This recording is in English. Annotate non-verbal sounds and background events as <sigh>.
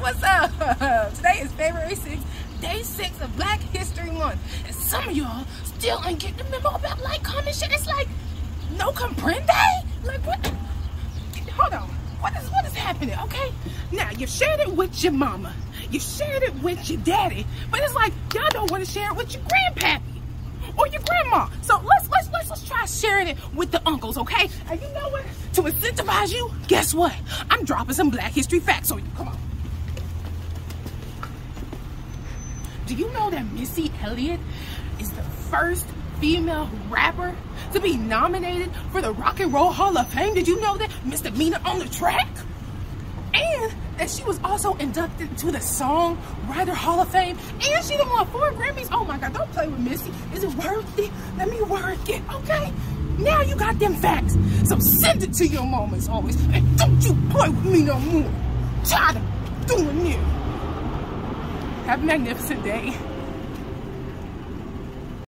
<laughs> Today is February 6th, day six of Black History Month. And some of y'all still ain't getting the memo about like, comment, shit. It's like, no comprende? Like, what? Hold on. What is, what is happening, okay? Now, you shared it with your mama. You shared it with your daddy. But it's like, y'all don't want to share it with your grandpappy or your grandma. So let's let's let's let's try sharing it with the uncles, okay? And you know what? To incentivize you, guess what? I'm dropping some Black History facts on you. Come on. Do you know that Missy Elliott is the first female rapper to be nominated for the Rock and Roll Hall of Fame? Did you know that? Misdemeanor on the track? And that she was also inducted to the Songwriter Hall of Fame. And she won four Grammys. Oh my God, don't play with Missy. Is it worth it? Let me work it, okay? Now you got them facts. So send it to your moments always. And don't you play with me no more. Tired of doing it. Have a magnificent day.